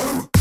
Oh.